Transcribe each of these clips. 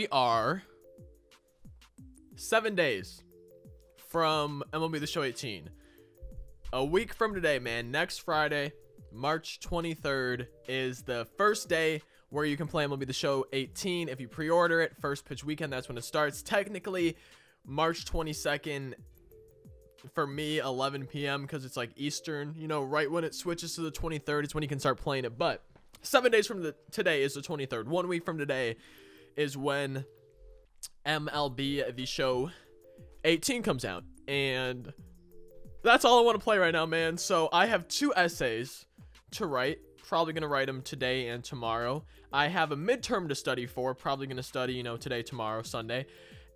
we are seven days from MLB The Show 18. A week from today, man. Next Friday, March 23rd, is the first day where you can play MLB The Show 18. If you pre-order it, first pitch weekend, that's when it starts. Technically, March 22nd for me 11 p.m because it's like eastern you know right when it switches to the 23rd it's when you can start playing it but seven days from the today is the 23rd one week from today is when mlb the show 18 comes out and that's all i want to play right now man so i have two essays to write probably going to write them today and tomorrow i have a midterm to study for probably going to study you know today tomorrow sunday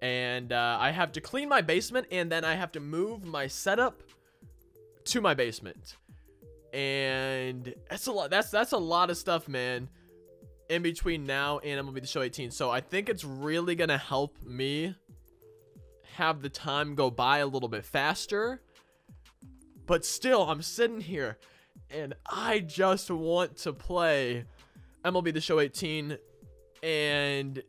and uh, I have to clean my basement and then I have to move my setup to my basement. And that's a lot. That's that's a lot of stuff, man. In between now and MLB The Show 18, so I think it's really gonna help me have the time go by a little bit faster. But still, I'm sitting here and I just want to play MLB The Show 18 and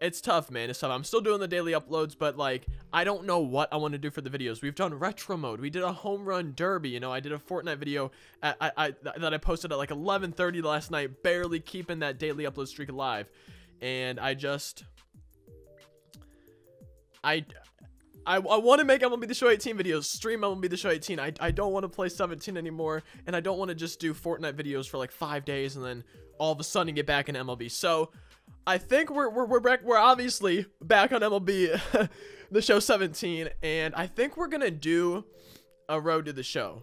it's tough, man. It's tough. I'm still doing the daily uploads, but like, I don't know what I want to do for the videos. We've done retro mode. We did a home run derby. You know, I did a Fortnite video at, I, I, that I posted at like 11:30 last night, barely keeping that daily upload streak alive. And I just, I, I, I want to make MLB The Show 18 videos, stream MLB The Show 18. I, I don't want to play 17 anymore, and I don't want to just do Fortnite videos for like five days and then all of a sudden get back in MLB. So I think we're we're we're back, we're obviously back on MLB the show 17 and I think we're going to do a road to the show.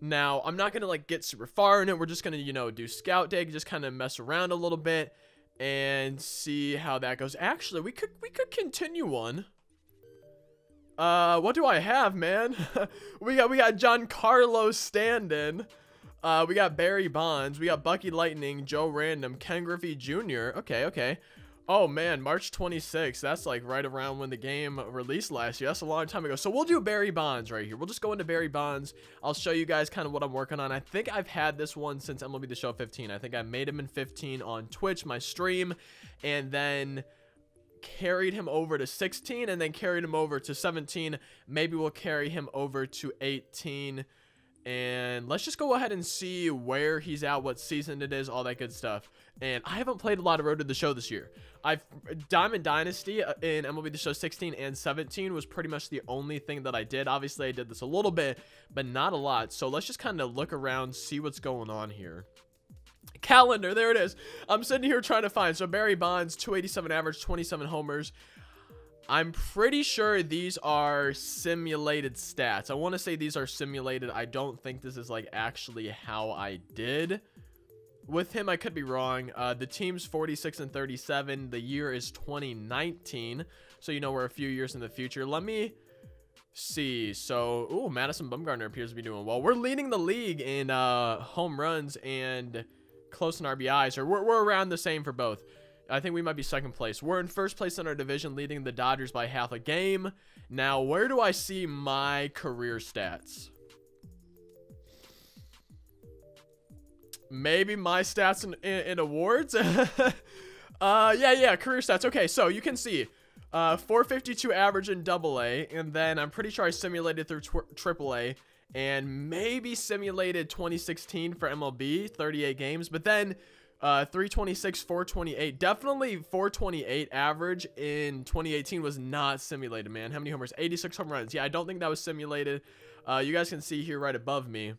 Now, I'm not going to like get super far in it. We're just going to, you know, do scout day, just kind of mess around a little bit and see how that goes. Actually, we could we could continue one. Uh, what do I have, man? we got we got Giancarlo Stanton. Uh, we got Barry Bonds. We got Bucky Lightning, Joe Random, Ken Griffey Jr. Okay, okay. Oh man, March 26th. That's like right around when the game released last year. That's a long time ago. So we'll do Barry Bonds right here. We'll just go into Barry Bonds. I'll show you guys kind of what I'm working on. I think I've had this one since MLB The Show 15. I think I made him in 15 on Twitch, my stream, and then carried him over to 16 and then carried him over to 17. Maybe we'll carry him over to 18 and let's just go ahead and see where he's at, what season it is, all that good stuff. And I haven't played a lot of Road to the Show this year. I've Diamond Dynasty uh, in MLB The Show 16 and 17 was pretty much the only thing that I did. Obviously, I did this a little bit, but not a lot. So let's just kind of look around, see what's going on here. Calendar, there it is. I'm sitting here trying to find. So Barry Bonds, 287 average, 27 homers. I'm pretty sure these are simulated stats. I want to say these are simulated. I don't think this is like actually how I did. With him, I could be wrong. Uh, the team's 46 and 37. The year is 2019. So, you know, we're a few years in the future. Let me see. So, ooh, Madison Bumgarner appears to be doing well. We're leading the league in uh, home runs and close in RBIs. Or we're, we're around the same for both. I think we might be second place. We're in first place in our division, leading the Dodgers by half a game. Now, where do I see my career stats? Maybe my stats in, in, in awards? uh, yeah, yeah, career stats. Okay, so you can see uh, 452 average in double A, and then I'm pretty sure I simulated through triple A, and maybe simulated 2016 for MLB, 38 games, but then uh, 326, 428. Definitely 428 average in 2018 was not simulated, man. How many homers? 86 home runs. Yeah, I don't think that was simulated. Uh, you guys can see here right above me.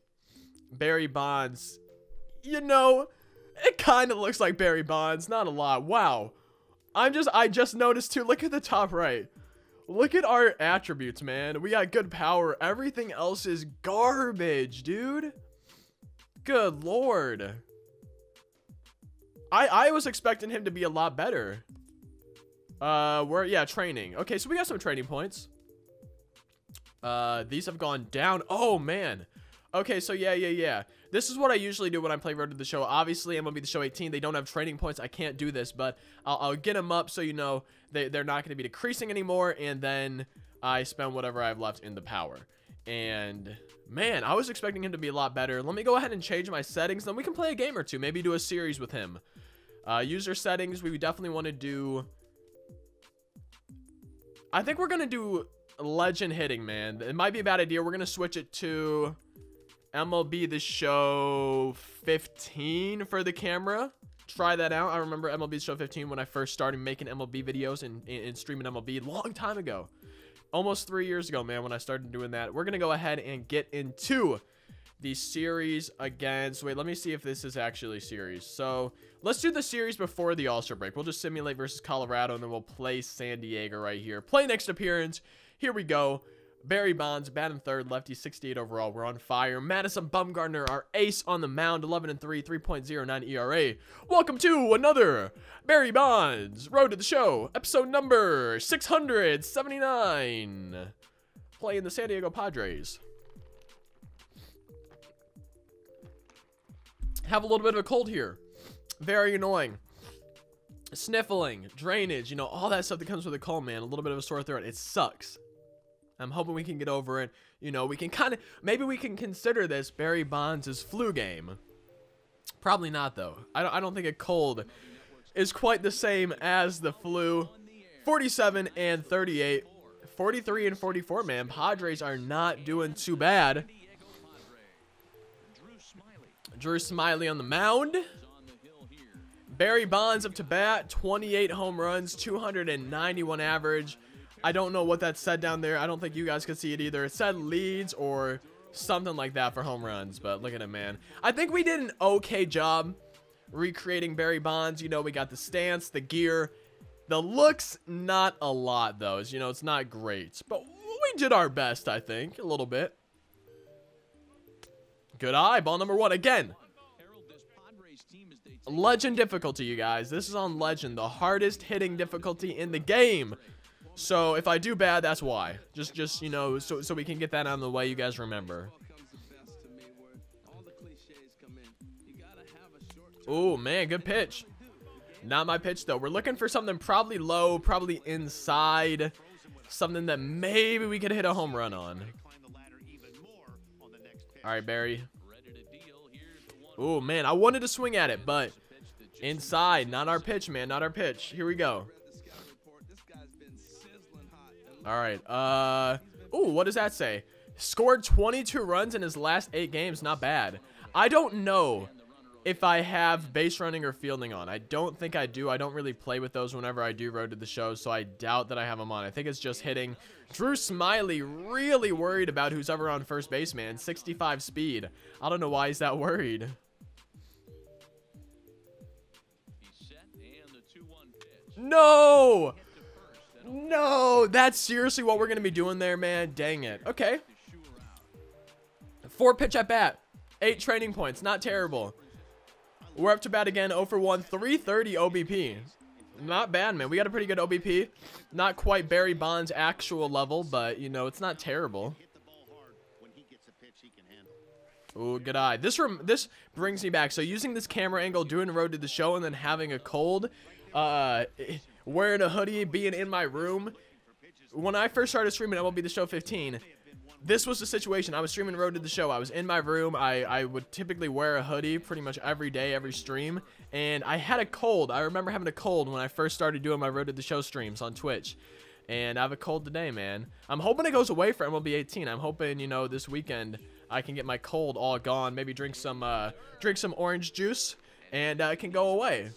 Barry Bonds. You know, it kind of looks like Barry Bonds. Not a lot. Wow. I'm just, I just noticed too. Look at the top right. Look at our attributes, man. We got good power. Everything else is garbage, dude. Good lord. I, I was expecting him to be a lot better. Uh, where, yeah, training. Okay, so we got some training points. Uh, these have gone down. Oh, man. Okay, so yeah, yeah, yeah. This is what I usually do when I play Road to the Show. Obviously, I'm going to be the Show 18. They don't have training points. I can't do this, but I'll, I'll get them up so you know they, they're not going to be decreasing anymore, and then I spend whatever I have left in the power. And, man, I was expecting him to be a lot better. Let me go ahead and change my settings, then we can play a game or two. Maybe do a series with him. Uh, user settings, we definitely want to do I think we're gonna do legend hitting, man. It might be a bad idea. We're gonna switch it to MLB The Show 15 for the camera. Try that out. I remember MLB The Show 15 when I first started making MLB videos and, and streaming MLB long time ago. Almost three years ago, man, when I started doing that. We're gonna go ahead and get into the series against wait let me see if this is actually series so let's do the series before the all-star break we'll just simulate versus colorado and then we'll play san diego right here play next appearance here we go Barry Bonds, batting third, lefty, 68 overall. We're on fire. Madison Bumgarner, our ace on the mound, 11 and 3, 3.09 ERA. Welcome to another Barry Bonds Road to the Show, episode number 679. Playing the San Diego Padres. Have a little bit of a cold here. Very annoying. Sniffling, drainage, you know, all that stuff that comes with a cold, man. A little bit of a sore throat. It sucks. I'm hoping we can get over it. You know, we can kind of, maybe we can consider this Barry Bonds' flu game. Probably not, though. I don't, I don't think a cold is quite the same as the flu. 47 and 38. 43 and 44, man. Padres are not doing too bad. Drew Smyly on the mound. Barry Bonds up to bat. 28 home runs, 291 average. I don't know what that said down there. I don't think you guys could see it either. It said leads or something like that for home runs, but look at him, man. I think we did an okay job recreating Barry Bonds. You know, we got the stance, the gear. The looks, not a lot, though. You know, it's not great. But we did our best, I think, a little bit. Good eye. Ball number one again. Legend difficulty, you guys. This is on Legend, the hardest hitting difficulty in the game. So if I do bad, that's why. Just, just you know, so so we can get that out of the way. You guys remember. Oh man, good pitch. Not my pitch though. We're looking for something probably low, probably inside. Something that maybe we could hit a home run on. All right, Barry. Oh man, I wanted to swing at it, but inside. Not our pitch, man. Not our pitch. Here we go. All right. Uh. Oh, what does that say? Scored 22 runs in his last eight games. Not bad. I don't know if I have base running or fielding on. I don't think I do. I don't really play with those whenever I do road to the show, so I doubt that I have them on. I think it's just hitting. Drew Smyly really worried about who's ever on first base, man. 65 speed. I don't know why he's that worried. No! No, that's seriously what we're going to be doing there, man. Dang it. Okay. Four pitch at bat. Eight training points. Not terrible. We're up to bat again. 0 for 1. 330 OBP. Not bad, man. We got a pretty good OBP. Not quite Barry Bonds' actual level, but, you know, it's not terrible. Oh, good eye. This room, this brings me back. So using this camera angle, doing road to the show, and then having a cold, uh, wearing a hoodie, being in my room. When I first started streaming MLB The Show 15, this was the situation. I was streaming Road to the Show. I was in my room. I, I would typically wear a hoodie pretty much every day, every stream. And I had a cold. I remember having a cold when I first started doing my Road to the Show streams on Twitch. And I have a cold today, man. I'm hoping it goes away for MLB 18. I'm hoping, you know, this weekend I can get my cold all gone. Maybe drink some, uh, drink some orange juice and uh, it can go away.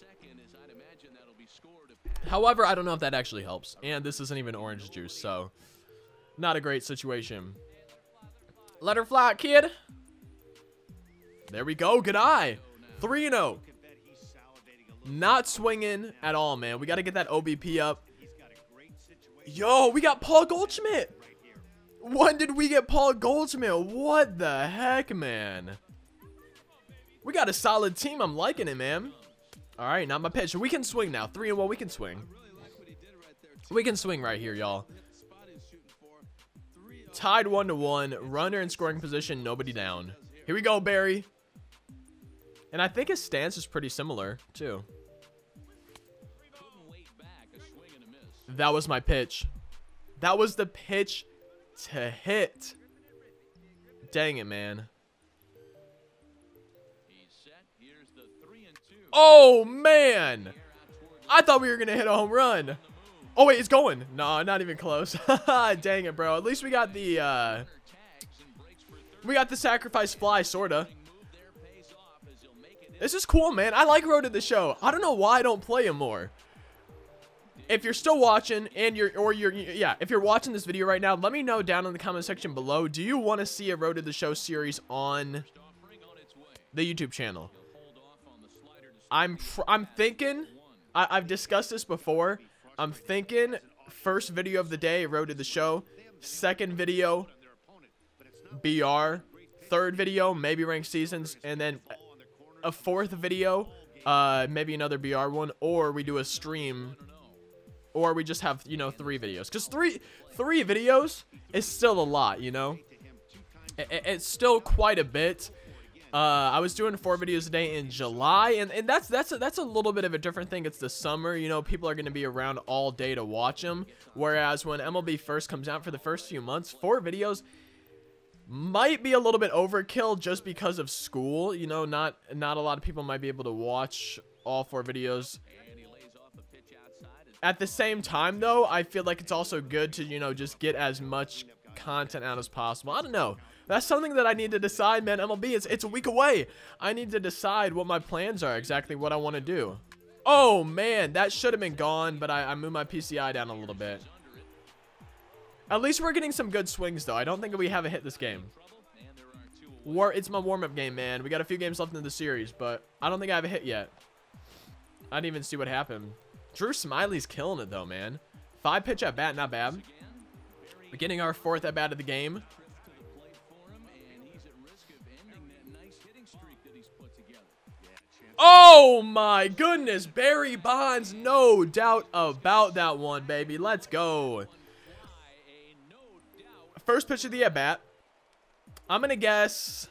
However, I don't know if that actually helps. And this isn't even orange juice, so not a great situation. Let her fly, kid. There we go. Good eye. 3-0. Not swinging at all, man. We got to get that OBP up. Yo, we got Paul Goldschmidt. When did we get Paul Goldschmidt? What the heck, man? We got a solid team. I'm liking it, man. All right, not my pitch. We can swing now. Three and one, we can swing. We can swing right here, y'all. Tied one to one. Runner in scoring position. Nobody down. Here we go, Barry. And I think his stance is pretty similar, too. That was my pitch. That was the pitch to hit. Dang it, man. Oh, man. I thought we were going to hit a home run. Oh, wait, it's going. No, not even close. Dang it, bro. At least we got the, uh... We got the sacrifice fly, sorta. This is cool, man. I like Road to the Show. I don't know why I don't play him more. If you're still watching and you're, or you're, yeah, if you're watching this video right now, let me know down in the comment section below. Do you want to see a Road to the Show series on the YouTube channel? I'm, I'm thinking, I, I've discussed this before. I'm thinking first video of the day, Road to the Show. Second video, BR. Third video, maybe rank seasons. And then a fourth video, uh, maybe another BR one. Or we do a stream. Or we just have, you know, three videos. Because three, three videos is still a lot, you know? It, it's still quite a bit. Uh, I was doing four videos a day in July, and, and that's that's a, that's a little bit of a different thing. It's the summer, you know, people are going to be around all day to watch them. Whereas when MLB first comes out for the first few months, four videos might be a little bit overkill just because of school. You know, not not a lot of people might be able to watch all four videos. At the same time, though, I feel like it's also good to, you know, just get as much content out as possible. I don't know. That's something that I need to decide, man. MLB, it's, it's a week away. I need to decide what my plans are, exactly what I want to do. Oh, man, that should have been gone, but I, I moved my PCI down a little bit. At least we're getting some good swings, though. I don't think we have a hit this game. War, it's my warm-up game, man. We got a few games left in the series, but I don't think I have a hit yet. I didn't even see what happened. Drew Smyly's killing it, though, man. Five pitch at bat, not bad. We're getting our fourth at bat of the game. Oh my goodness, Barry Bonds, no doubt about that one, baby. Let's go. First pitch of the at-bat. I'm going to guess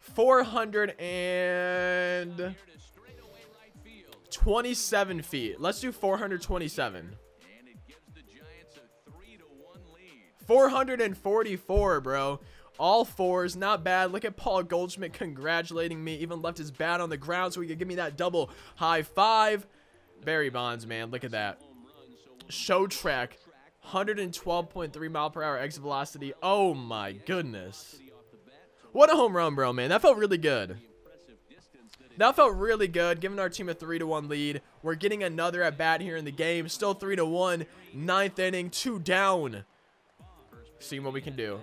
427 feet. Let's do 427. 444, bro. All fours, not bad. Look at Paul Goldschmidt congratulating me. Even left his bat on the ground so he could give me that double high five. Barry Bonds, man. Look at that. Show track. 112.3 mile per hour exit velocity. Oh my goodness. What a home run, bro, man. That felt really good. That felt really good, giving our team a 3 to one lead. We're getting another at bat here in the game. Still 3 to one. Ninth inning, two down. Seeing what we can do.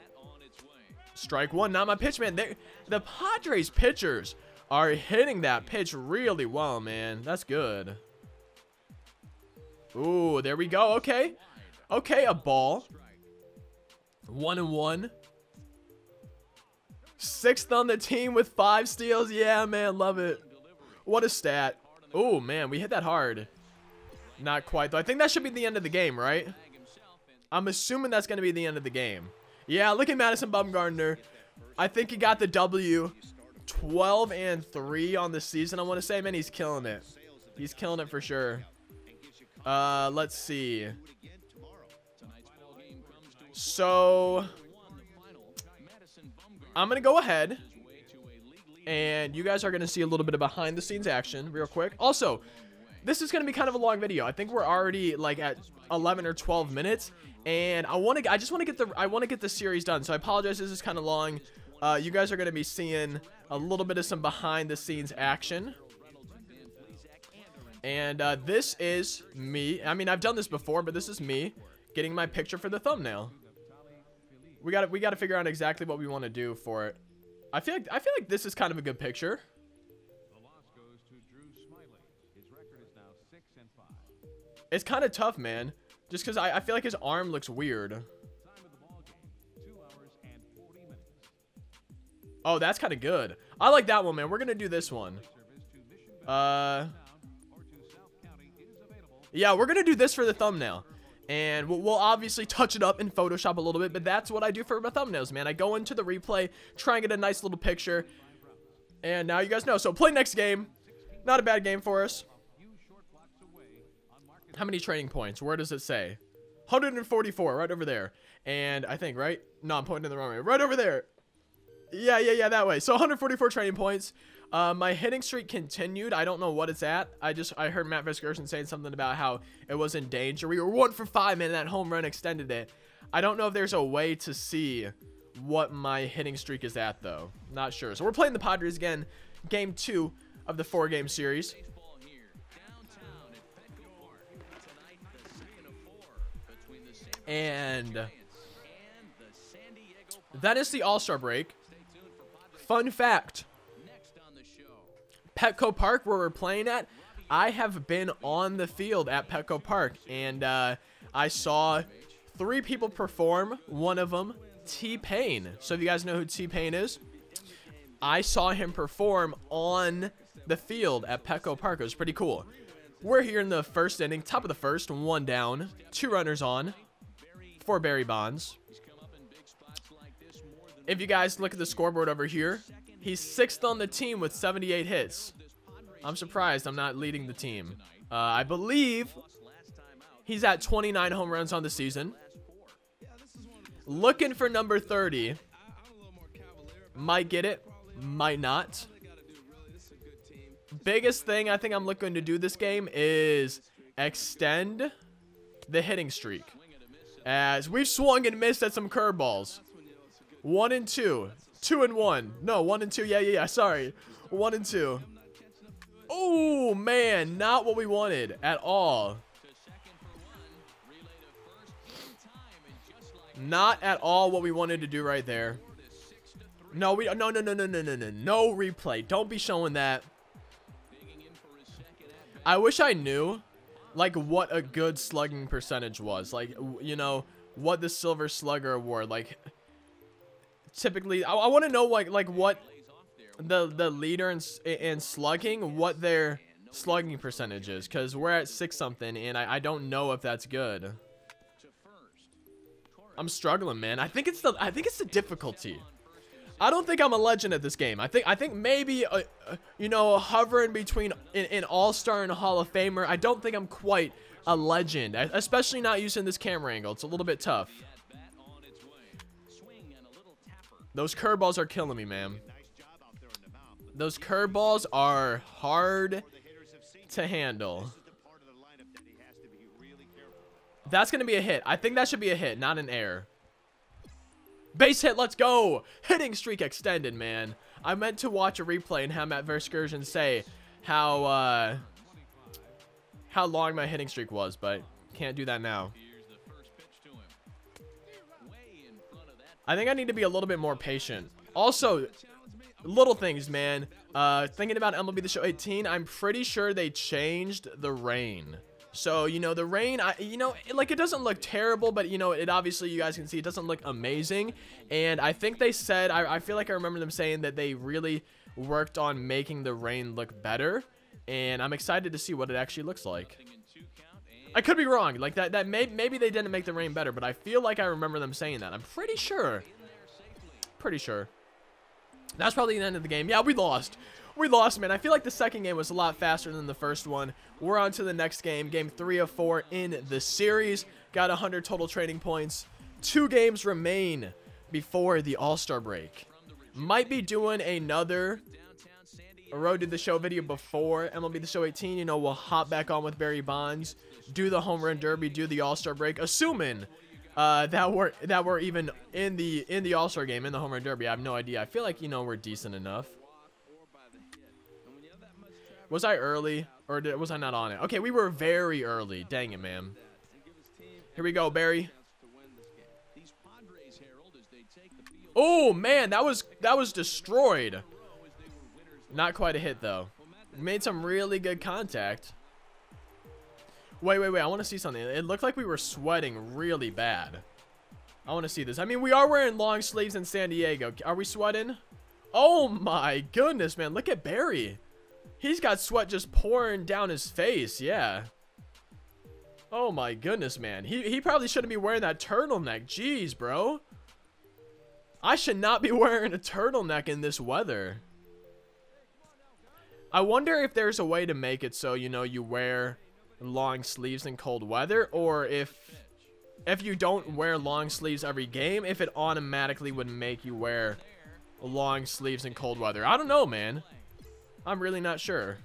Strike one, not my pitch, man. They're, the Padres pitchers are hitting that pitch really well, man. That's good. Ooh, there we go. Okay. Okay, a ball. One and one. Sixth on the team with five steals. Yeah, man, love it. What a stat. Oh, man, we hit that hard. Not quite, though. I think that should be the end of the game, right? I'm assuming that's going to be the end of the game. Yeah, look at Madison Bumgarner. I think he got the W. 12 and 3 on the season, I want to say. Man, he's killing it. He's killing it for sure. Uh, let's see. So, I'm going to go ahead. And you guys are going to see a little bit of behind the scenes action real quick. Also, this is going to be kind of a long video. I think we're already like at 11 or 12 minutes and I want to I just want to get the I want to get the series done. So I apologize this is kind of long. Uh, you guys are going to be seeing a little bit of some behind the scenes action. And uh, this is me. I mean, I've done this before, but this is me getting my picture for the thumbnail. We got to we got to figure out exactly what we want to do for it. I feel like I feel like this is kind of a good picture. It's kind of tough, man. Just because I, I feel like his arm looks weird. Oh, that's kind of good. I like that one, man. We're going to do this one. Uh, yeah, we're going to do this for the thumbnail. And we'll, we'll, obviously touch it up in Photoshop a little bit, but that's what I do for my thumbnails, man. I go into the replay, try and get a nice little picture. And now you guys know. So play next game. Not a bad game for us. How many training points? Where does it say? 144, right over there. And I think, right? No, I'm pointing in the wrong way. Right over there. Yeah, yeah, yeah, that way. So 144 training points. Uh, my hitting streak continued. I don't know what it's at. I just I heard Matt Vasgersian saying something about how it was in danger. We were one for five, and that home run extended it. I don't know if there's a way to see what my hitting streak is at though. Not sure. So we're playing the Padres again. Game two of the four game series. And that is the All-Star break. Fun fact. Petco Park, where we're playing at, I have been on the field at Petco Park, and uh, I saw three people perform. One of them, T-Pain. So if you guys know who T-Pain is, I saw him perform on the field at Petco Park. It was pretty cool. We're here in the first inning, top of the first, one down, two runners on for Barry Bonds. If you guys look at the scoreboard over here, he's sixth on the team with 78 hits. I'm surprised I'm not leading the team. Uh, I believe he's at 29 home runs on the season. Looking for number 30. Might get it, might not. Biggest thing I think I'm looking to do this game is extend the hitting streak. As we've swung and missed at some curveballs. One and two. Two and one. No, one and two. Yeah, yeah, yeah. Sorry. One and two. Oh, man. Not what we wanted at all. Not at all what we wanted to do right there. No, we no no no no no no no no replay. Don't be showing that. I wish I knew like what a good slugging percentage was. Like you know what the Silver Slugger award like. Typically, I, I want to know like like what the the leader in in slugging what their slugging percentage is because we're at six something and I, I don't know if that's good. I'm struggling, man. I think it's the I think it's the difficulty. I don't think I'm a legend at this game. I think I think maybe uh, uh, you know hovering between an, an all-star and a Hall of Famer. I don't think I'm quite a legend, especially not using this camera angle. It's a little bit tough. Those curveballs are killing me, man. Those curveballs are hard to handle. That's going to be a hit. I think that should be a hit, not an air. Base hit, let's go. Hitting streak extended, man. I meant to watch a replay and have Matt Vasgersian say how, uh, how long my hitting streak was, but can't do that now. I think I need to be a little bit more patient. Also, little things, man. Uh, thinking about MLB The Show 18, I'm pretty sure they changed the rain. So, you know, the rain, I, you know, it, like it doesn't look terrible, but, you know, it obviously, you guys can see, it doesn't look amazing. And I think they said, I, I feel like I remember them saying that they really worked on making the rain look better. And I'm excited to see what it actually looks like. I could be wrong. Like that, that may, maybe they didn't make the rain better, but I feel like I remember them saying that. I'm pretty sure. Pretty sure. That's probably the end of the game. Yeah, we lost we lost, man. I feel like the second game was a lot faster than the first one. We're on to the next game, game three of four in the series. Got 100 total trading points. Two games remain before the All-Star break. Might be doing another Road to the Show video before MLB The Show 18. You know, we'll hop back on with Barry Bonds, do the home run derby, do the All-Star break, assuming uh, that we're that we're even in the in the All-Star game in the home run derby. I have no idea. I feel like you know we're decent enough. Was I early? Or did, was I not on it? Okay, we were very early. Dang it, man. Here we go, Barry. Oh, man, that was that was destroyed. Not quite a hit, though. made some really good contact. Wait, wait, wait. I want to see something. It looked like we were sweating really bad. I want to see this. I mean, we are wearing long sleeves in San Diego. Are we sweating? Oh, my goodness, man. Look at Barry. He's got sweat just pouring down his face. Yeah. Oh my goodness, man. He, he probably shouldn't be wearing that turtleneck. Jeez, bro. I should not be wearing a turtleneck in this weather. I wonder if there's a way to make it so, you know, you wear long sleeves in cold weather or if if you don't wear long sleeves every game, if it automatically would make you wear long sleeves in cold weather. I don't know, man. I'm really not sure.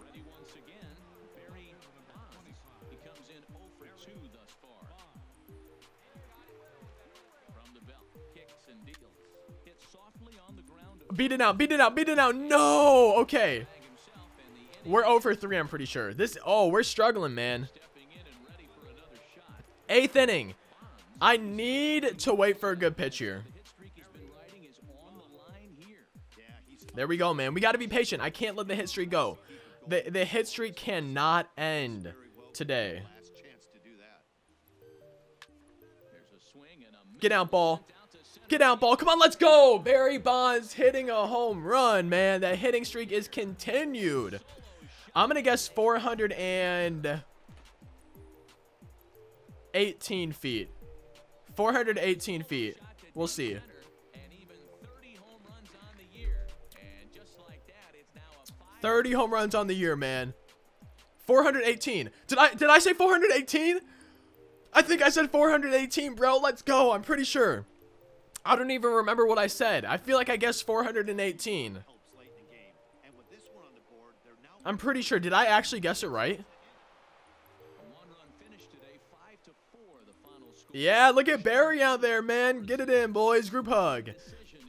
Ready once again, Barry Bonds. He comes in 0 for 2 thus far. From the belt, kicks and deals. Hits softly on the ground Beat it out, beat it out, beat it out. No. Okay. bag himself and the inning We're oh over 3, I'm pretty sure. This oh, we're struggling, man. stepping in and ready for another shot. Eighth inning. I need to wait for a good pitch here. There we go, man. We got to be patient. I can't let the hit streak go. The the hit streak cannot end today. Get out, ball. Get out, ball. Come on, let's go. Barry Bonds hitting a home run, man. That hitting streak is continued. I'm going to guess 418 feet. 418 feet. We'll see. 30 home runs on the year, man. 418. Did I did I say 418? I think I said 418, bro. Let's go. I'm pretty sure. I don't even remember what I said. I feel like I guessed 418. Helps late in the game. And with this one on the board, they're now I'm pretty sure. Did I actually guess it right? A one-run finish today, 5 to 4 the final score. Yeah, look at Barry out there, man. Get it in, boys. Group hug.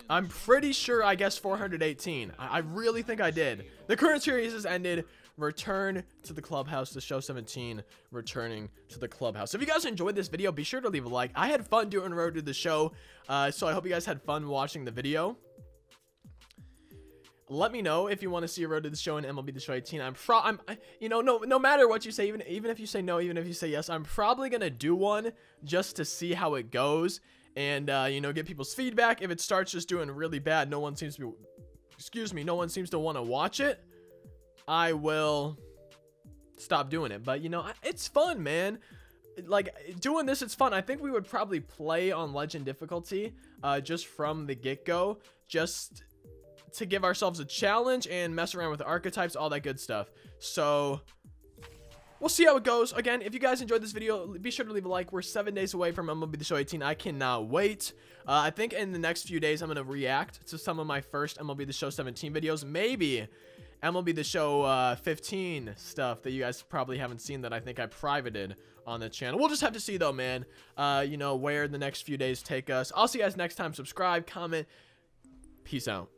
I'm pretty sure I guessed 418. I, I really think I did. The current series has ended. Return to the clubhouse. The show 17 returning to the clubhouse. If you guys enjoyed this video, be sure to leave a like. I had fun doing Road to the Show, uh, so I hope you guys had fun watching the video. Let me know if you want to see a Road to the Show in MLB The Show 18. I'm pro. I'm, I- you know, no, no matter what you say, even even if you say no, even if you say yes, I'm probably gonna do one just to see how it goes and uh, you know get people's feedback. If it starts just doing really bad, no one seems to be, excuse me, no one seems to want to watch it. I will stop doing it. But you know, it's fun, man. Like doing this, it's fun. I think we would probably play on legend difficulty, uh, just from the get go, just to give ourselves a challenge and mess around with archetypes, all that good stuff. So we'll see how it goes. Again, if you guys enjoyed this video, be sure to leave a like. We're seven days away from MLB The Show 18. I cannot wait. Uh, I think in the next few days, I'm going to react to some of my first MLB The Show 17 videos. Maybe MLB The Show uh, 15 stuff that you guys probably haven't seen that I think I privated on the channel. We'll just have to see, though, man, uh, you know, where the next few days take us. I'll see you guys next time. Subscribe, comment. Peace out.